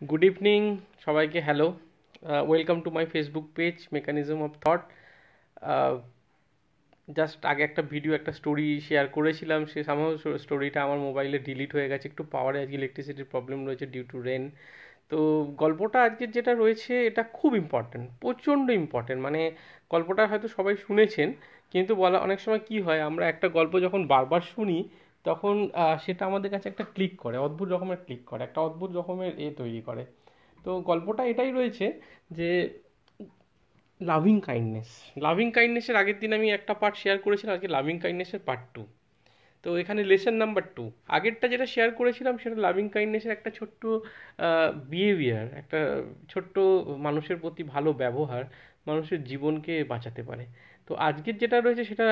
Good evening সবাইকে hello welcome to my Facebook page mechanism of thought just আগে একটা video একটা story share করেছিলাম, সে সামহ স্টোরিটা আমার মোবাইলে ডিলিট হয়ে গেছে। একটু পাওয়ারে আজকে ইলেকট্রিসিটির প্রবলেম রয়েছে ডিউ টু রেন তো গল্পটা আজকের যেটা রয়েছে, এটা খুব ইম্পর্টেন্ট প্রচণ্ড ইম্পর্টেন্ট মানে গল্পটা হয়তো সবাই শুনেছেন, কিন্তু বলা, অনেক সময় কি হয়, আমরা একটা গল্প যখন বারবার শুনি তখন সেটা আমাদের কাছে একটা ক্লিক করে, অদ্ভুত রকমের ক্লিক করে, একটা অদ্ভুত রকমের এ তৈরি করে। তো গল্পটা এটাই রয়েছে যে লাভিং কাইন্ডনেস লাভিং কাইন্ডনেসের আগের দিন আমি একটা পার্ট শেয়ার করেছিলাম, আজকে লাভিং কাইন্ডনেসের পার্ট টু তো এখানে লেসন নাম্বার টু আগেরটা যেটা শেয়ার করেছিলাম, সেটা লাভিং কাইন্ডনেসের একটা ছোট্ট বিহেভিয়ার একটা ছোট্ট মানুষের প্রতি ভালো ব্যবহার, মানুষের জীবনকে বাঁচাতে পারে। তো আজকের যেটা রয়েছে, সেটা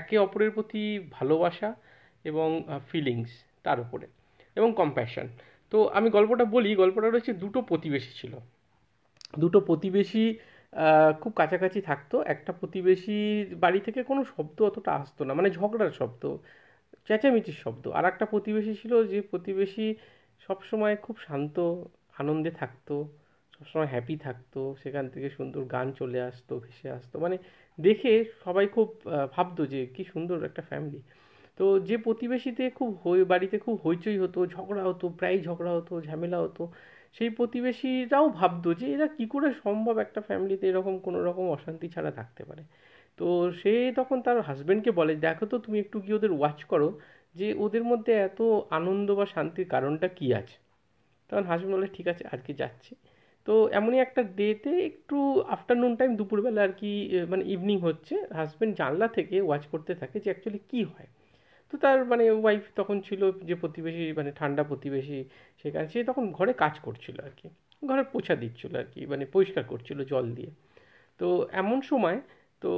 একে অপরের প্রতি ভালোবাসা এবং ফিলিংস তার উপরে এবং কম্প্যাশন তো আমি গল্পটা বলি, গল্পটা রয়েছে দুটো প্রতিবেশী ছিল। দুটো প্রতিবেশী খুব কাছাকাছি থাকতো। একটা প্রতিবেশী বাড়ি থেকে কোনো শব্দ অতটা আসতো না মানে ঝগড়ার শব্দ, চেঁচামেচির শব্দ। আর একটা প্রতিবেশী ছিল যে প্রতিবেশী সবসময় খুব শান্ত, আনন্দে থাকতো, সবসময় হ্যাপি থাকতো, সেখান থেকে সুন্দর গান চলে আসতো, ভেসে আসতো। মানে দেখে সবাই খুব ভাবতো যে কি সুন্দর একটা ফ্যামিলি তো যে প্রতিবেশীতে খুব হই, বাড়িতে খুব হইচই হতো, ঝগড়া হতো প্রায় ঝগড়া হতো, ঝামেলা হতো, সেই প্রতিবেশীরাও ভাবতো যে এরা কী করে সম্ভব একটা ফ্যামিলিতে এরকম কোনো রকম অশান্তি ছাড়া থাকতে পারে। তো সে তখন তার হাজব্যান্ডকে বলে, দেখো তো, তুমি একটু গিয়ে ওদের ওয়াচ করো যে ওদের মধ্যে এত আনন্দ বা শান্তির কারণটা কী আছে? তখন হাজব্যান্ড বলে, ঠিক আছে, আজকে যাচ্ছি। তো এমনই একটা ডেতে একটু আফটারনুন টাইম দুপুরবেলা আর কি মানে ইভিনিং হচ্ছে হাজব্যান্ড জানলা থেকে ওয়াচ করতে থাকে যে অ্যাকচুয়ালি কী হয়। তো তার মানে ওয়াইফ তখন ছিল যে প্রতিবেশী মানে ঠান্ডা প্রতিবেশী সেখানে, সে তখন ঘরে কাজ করছিল আর কি। ঘরে পোছা দিচ্ছিল আর কি মানে পরিষ্কার করছিল জল দিয়ে। তো এমন সময়, তো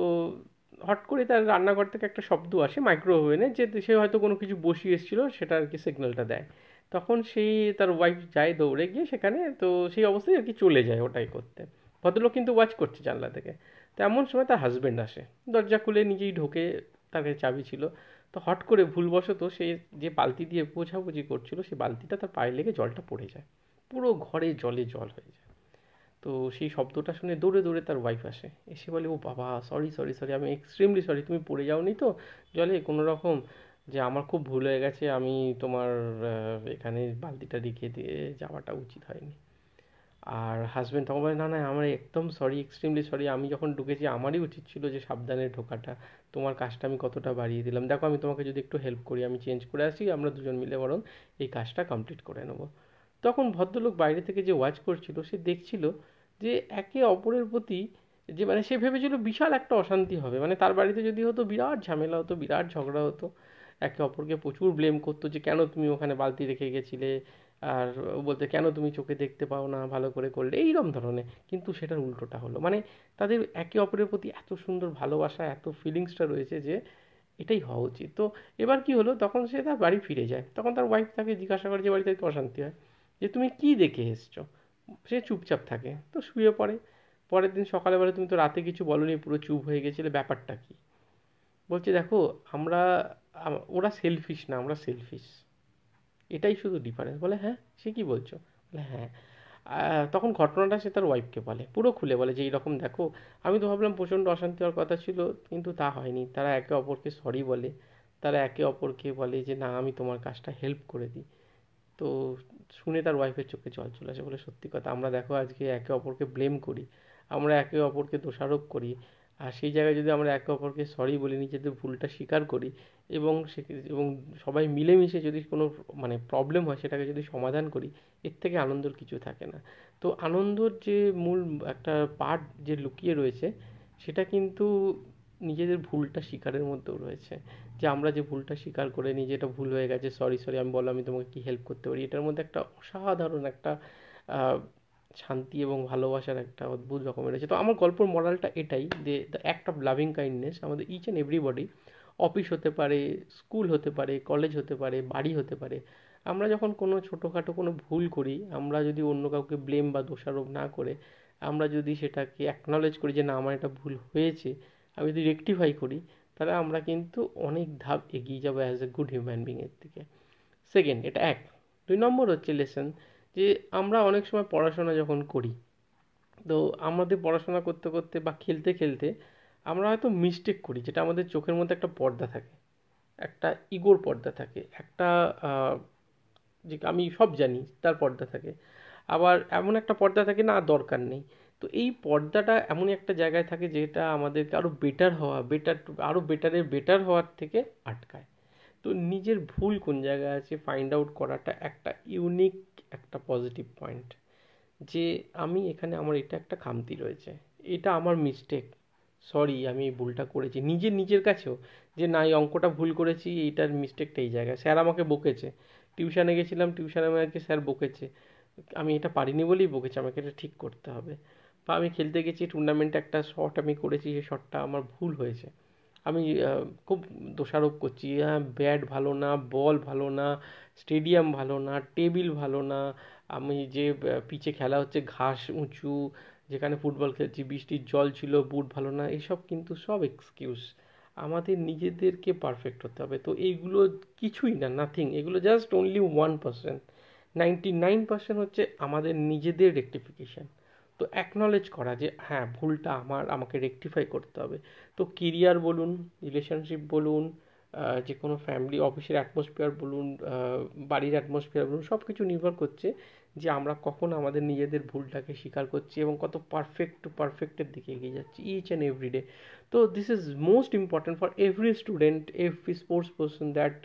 হট করে তার রান্নাঘর থেকে একটা শব্দ আসে মাইক্রোওভেনে যে সে হয়তো কোনো কিছু বসিয়ে এসেছিল, সেটা আর কি সিগন্যালটা দেয়। তখন সেই তার ওয়াইফ যায় দৌড়ে গিয়ে সেখানে, তো সেই অবস্থায় আর কি চলে যায় ওটাই করতে। ভদ্রলোক কিন্তু ওয়াচ করছে জানলা থেকে। তো এমন সময় তার হাজব্যান্ড আসে। দরজা খুলে নিজেই ঢোকে, তার কাছে চাবি ছিল। তো হট করে ভুলবশত সে যে বালতি দিয়ে পোছাপুছি করছিল সেই বালতিটা তার পায়ে লেগে জলটা পড়ে যায়। পুরো ঘরে জলে জল হয়ে যায়। তো সেই শব্দটা শুনে দৌড়ে দৌড়ে তার ওয়াইফ আসে। এসে বলে, ও বাবা সরি সরি সরি আমি এক্সট্রিমলি সরি তুমি পড়ে যাওনি তো? জলে কোনো রকম যে আমার খুব ভুল হয়ে গেছে, আমি তোমার এখানে বালতিটা রেখে দিয়ে যাওয়াটা উচিত হয়নি। আর হাজব্যান্ড তখন বলে, না না, আমার একদম সরি এক্সট্রিমলি সরি আমি যখন ঢুকেছি, আমারই উচিত ছিল যে সাবধানে ঢোকাটা। তোমার কাজটা আমি কতটা বাড়িয়ে দিলাম। দেখো, আমি তোমাকে যদি একটু হেল্প করি, আমি চেঞ্জ করে আসি, আমরা দুজন মিলে বরং এই কাজটা কমপ্লিট করে নেব। তখন ভদ্রলোক বাইরে থেকে যে ওয়াচ করছিল, সে দেখছিল যে একে অপরের প্রতি যে মানে সে ভেবেছিল বিশাল একটা অশান্তি হবে। মানে তার বাড়িতে যদি হতো বিরাট ঝামেলা হতো, বিরাট ঝগড়া হতো, একে অপরকে প্রচুর ব্লেম করতো যে, কেন তুমি ওখানে বালতি রেখে গেছিলে? আর বলতে কেন তুমি চোখে দেখতে পাও না, ভালো করে করলে এইরকম ধরনের। কিন্তু সেটার উল্টোটা হলো। মানে তাদের একে অপরের প্রতি এত সুন্দর ভালোবাসা, এত ফিলিংসটা রয়েছে যে এটাই হওয়া উচিত। তো এবার কি হলো? তখন সে তার বাড়ি ফিরে যায়। তখন তার ওয়াইফ তাকে জিজ্ঞাসা করে যে, বাড়িতে অশান্তি হয়? যে, তুমি কি দেখে এসছো? সে চুপচাপ থাকে। তো শুয়ে পড়ে। পরের দিন সকালবেলা তুমি তো রাতে কিছু বলনি, পুরো চুপ হয়ে গেছিলে, ব্যাপারটা কি? বলছে, দেখো, আমরা ওরা সেলফিশ না, আমরা সেলফিশ এটাই শুধু ডিফারেন্স বলে হ্যাঁ সে কি বলছো? বলে হ্যাঁ। তখন ঘটনাটা সে তার ওয়াইফকে বলে, পুরো খুলে বলে যে, এইরকম দেখো, আমি তো ভাবলাম প্রচণ্ড অশান্তি হওয়ার কথা ছিল, কিন্তু তা হয়নি। তারা একে অপরকে সরি বলে, তারা একে অপরকে বলে যে, না, আমি তোমার কাজটা হেল্প করে দিই। তো শুনে তার ওয়াইফের চোখে জল চলে আসে। বলে, সত্যি কথা, আমরা দেখো আজকে একে অপরকে ব্লেম করি, আমরা একে অপরকে দোষারোপ করি আর সেই জায়গায় যদি আমরা একে অপরকে সরি বলি নিজেদের ভুলটা স্বীকার করি এবং সে এবং সবাই মিলেমিশে যদি কোনো মানে প্রবলেম হয়, সেটাকে যদি সমাধান করি, এর থেকে আনন্দর কিছু থাকে না। তো আনন্দর যে মূল একটা পার্ট যে লুকিয়ে রয়েছে, সেটা কিন্তু নিজেদের ভুলটা স্বীকারের মধ্যেও রয়েছে। যে আমরা যে ভুলটা স্বীকার করে নিই, যে এটা ভুল হয়ে গেছে সরি সরি আমি বলো আমি তোমাকে কী হেল্প করতে পারি, এটার মধ্যে একটা অসাধারণ একটা শান্তি এবং ভালোবাসার একটা অদ্ভুত রকমের রয়েছে। তো আমার গল্পর মরালটা এটাই যে the act of loving kindness আমাদের ইচ অ্যান্ড এভরিবডি অফিস হতে পারে স্কুল হতে পারে কলেজ হতে পারে, বাড়ি হতে পারে। আমরা যখন কোনো ছোটোখাটো কোনো ভুল করি, আমরা যদি অন্য কাউকে ব্লেম বা দোষারোপ না করে, আমরা যদি সেটাকে অ্যাকনলেজ করি যে না, আমার এটা ভুল হয়েছে, আমি যদি রেকটিফাই করি, তাহলে আমরা কিন্তু অনেক ধাপ এগিয়ে যাব অ্যাজ এ গুড হিউম্যান বিংয়ের দিকে। সেকেন্ড এটা এক। দুই নম্বর হচ্ছে লেসন যে আমরা অনেক সময় পড়াশোনা যখন করি, তো আমাদের পড়াশোনা করতে করতে বা খেলতে খেলতে আমরা হয়তো মিস্টেক করি, যেটা আমাদের চোখের মধ্যে একটা পর্দা থাকে, একটা ইগোর পর্দা থাকে, একটা যে আমি সব জানি তার পর্দা থাকে। আবার এমন একটা পর্দা থাকে না, দরকার নেই। তো এই পর্দাটা এমনই একটা জায়গায় থাকে যেটা আমাদেরকে আরও বেটার হওয়া বেটার আরও বেটারের বেটার হওয়ার থেকে আটকায়। তো নিজের ভুল কোন জায়গায় আছে ফাইন্ড আউট করাটা একটা ইউনিক একটা পজিটিভ পয়েন্ট যে আমি এখানে আমার এটা একটা খামতি রয়েছে। এটা আমার মিস্টেক সরি আমি এই ভুলটা করেছি। নিজের নিজের কাছেও যে না, এই অঙ্কটা ভুল করেছি, এইটার মিস্টেকটা এই জায়গায়। স্যার আমাকে বকেছে। টিউশানে গেছিলাম টিউশানে আমাকে স্যার বকেছে। আমি এটা পারিনি বলেই বকেছে, আমাকে এটা ঠিক করতে হবে। বা আমি খেলতে গেছি টুর্নামেন্টে একটা শট আমি করেছি, সেই শটটা আমার ভুল হয়েছে। আমি খুব দোষারোপ করছি। হ্যাঁ ব্যাট ভালো না বল ভালো না স্টেডিয়াম ভালো না টেবিল ভালো না। আমি যে পিচে খেলা হচ্ছে, ঘাস উঁচু, যেখানে ফুটবল খেলছি, বৃষ্টির জল ছিল বুট ভালো না, এসব কিন্তু সব এক্সকিউজ আমাদের নিজেদেরকে পারফেক্ট হতে হবে। তো এইগুলো কিছুই না নাথিং এগুলো just only one percent ninety nine percent হচ্ছে আমাদের নিজেদের রেকটিফিকেশান তো অ্যাকনলেজ করা যে হ্যাঁ ভুলটা আমার, আমাকে রেকটিফাই করতে হবে। তো কেরিয়ার বলুন রিলেশনশিপ বলুন যে কোনো ফ্যামিলি অফিসের অ্যাটমসফিয়ার বলুন বাড়ির অ্যাটমসফিয়ার বলুন সব কিছু নির্ভর করছে যে আমরা কখন আমাদের নিজেদের ভুলটাকে স্বীকার করছি এবং কত পারফেক্ট টু পারফেক্টের দিকে এগিয়ে যাচ্ছি ইচ অ্যান্ড এভরি ডে তো this is most important for every student every sports person that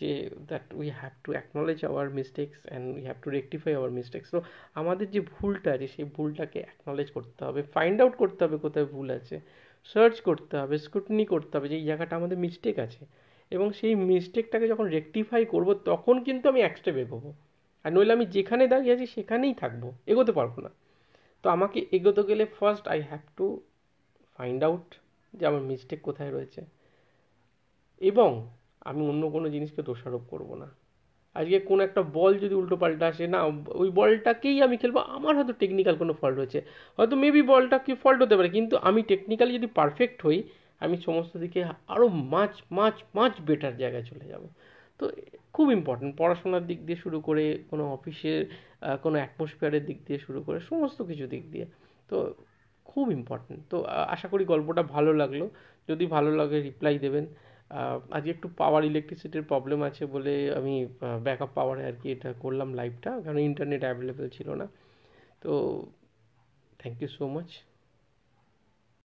যে that we have to acknowledge our mistakes and we have to rectify our mistakes তো আমাদের যে ভুলটা আছে, সেই ভুলটাকে অ্যাকনলেজ করতে হবে ফাইন্ড আউট করতে হবে কোথায় ভুল আছে সার্চ করতে হবে স্ক্রুটনি করতে হবে যে এই জায়গাটা আমাদের মিস্টেক আছে। এবং সেই মিস্টেকটাকে যখন রেকটিফাই করব, তখন কিন্তু আমি এক এগোবো। আর নইলে আমি যেখানে দাঁড়িয়ে আছি, সেখানেই থাকব, এগোতে পারব না। তো আমাকে এগোতে গেলে first I have to find out যে আমার মিস্টেক কোথায় রয়েছে। এবং আমি অন্য কোনো জিনিসকে দোষারোপ করব না। আজকে কোনো একটা বল যদি উল্টো পাল্টা আসে, না, ওই বলটাকেই আমি খেলব, আমার হয়তো টেকনিক্যাল কোনো ফল্ট হয়েছে। হয়তো মেবি বলটা কি ফল্ট হতে পারে, কিন্তু আমি টেকনিক্যালি যদি পারফেক্ট হই, আমি সমস্ত দিকে আরও মাছ মাছ মাছ বেটার জায়গায় চলে যাব। তো খুব ইম্পর্টেন্ট পড়াশোনার দিক দিয়ে শুরু করে, কোনো অফিসের কোনো অ্যাটমসফিয়ারের দিক দিয়ে শুরু করে, সমস্ত কিছু দিক দিয়ে। তো খুব ইম্পর্টেন্ট তো আশা করি গল্পটা ভালো লাগল। যদি ভালো লাগে রিপ্লাই দেবেন। আজকে একটু পাওয়ার ইলেকট্রিসিটির প্রবলেম আছে বলে আমি ব্যাকআপ পাওয়ারে আর কি এটা করলাম লাইভটা কারণ ইন্টারনেট অ্যাভেলেবেল ছিল না। তো থ্যাংক ইউ সো মাচ